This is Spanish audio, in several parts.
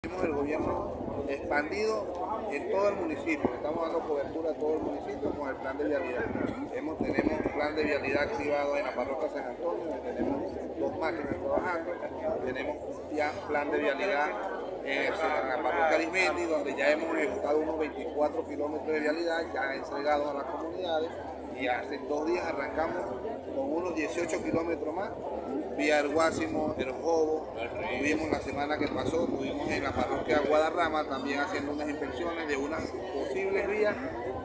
Tenemos el gobierno expandido en todo el municipio, estamos dando cobertura a todo el municipio con el plan de vialidad. Tenemos un plan de vialidad activado en la parroquia San Antonio, donde tenemos dos máquinas trabajando, tenemos ya plan de vialidad en, la parroquia Arismendi, donde ya hemos ejecutado unos 24 kilómetros de vialidad, ya entregado a las comunidades, y hace dos días arrancamos con unos 18 kilómetros más vía el Guásimo, el Jobo, tuvimos la semana que pasó, estuvimos en la parroquia Guadarrama también haciendo unas inspecciones de unas posibles vías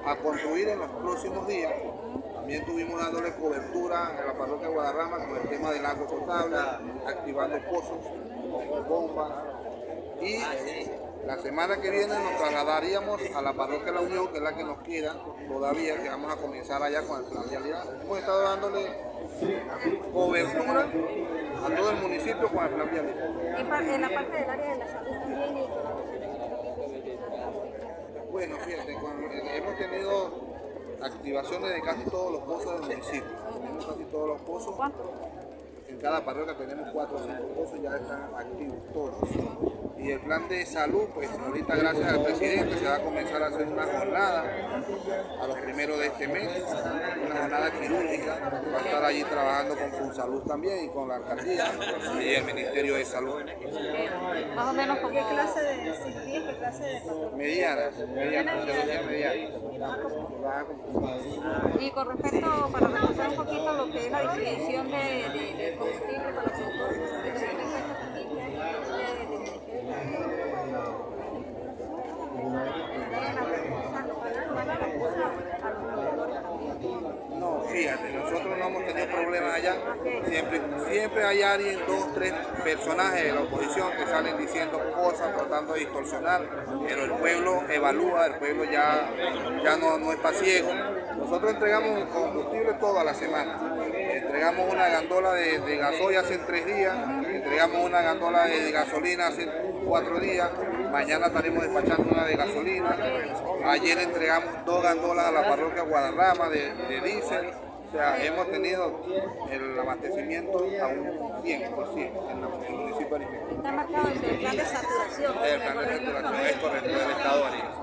a construir en los próximos días. También estuvimos dándole cobertura a la parroquia Guadarrama con el tema del agua potable, activando pozos, bombas y la semana que viene nos trasladaríamos a la parroquia La Unión, que es la que nos queda todavía, que vamos a comenzar allá con el plan de realidad. Hemos estado dándole cobertura a todo el municipio con el plan de realidad. Y en la parte del área de la salud también. Y... Bueno, fíjate, cuando hemos tenido activaciones de casi todos los pozos del municipio. Tenemos casi todos los pozos. ¿Cuántos? En cada parroquia tenemos cuatro o cinco pozos, ya están activos todos. Y el plan de salud, pues ahorita gracias al presidente se va a comenzar a hacer una jornada a los primeros de este mes, una jornada quirúrgica. Va a estar allí trabajando con FunSalud también y con la alcaldía y el Ministerio de Salud. Más o menos, ¿con qué clase de cirugía, qué clase de Medianas, medianas, cirugía mediana. Y con respecto, para reforzar un poquito lo que es la distribución de, de, de combustible para los motores, No, fíjate, nosotros no hemos tenido problemas allá. Siempre, siempre hay alguien, dos, tres personajes de la oposición que salen diciendo cosas, tratando de distorsionar, pero el pueblo evalúa, el pueblo ya, ya no, no está ciego. Nosotros entregamos combustible toda la semana. Entregamos una gandola de, de gasoil hace tres días, entregamos una gandola de gasolina hace cuatro días, mañana estaremos despachando una de gasolina, ayer entregamos dos gandolas a la parroquia Guadarrama de, de diésel, o sea, hemos tenido el abastecimiento a un 100% en el municipio de. Está marcado el plan de saturación. El plan de saturación es correcto del Estado de.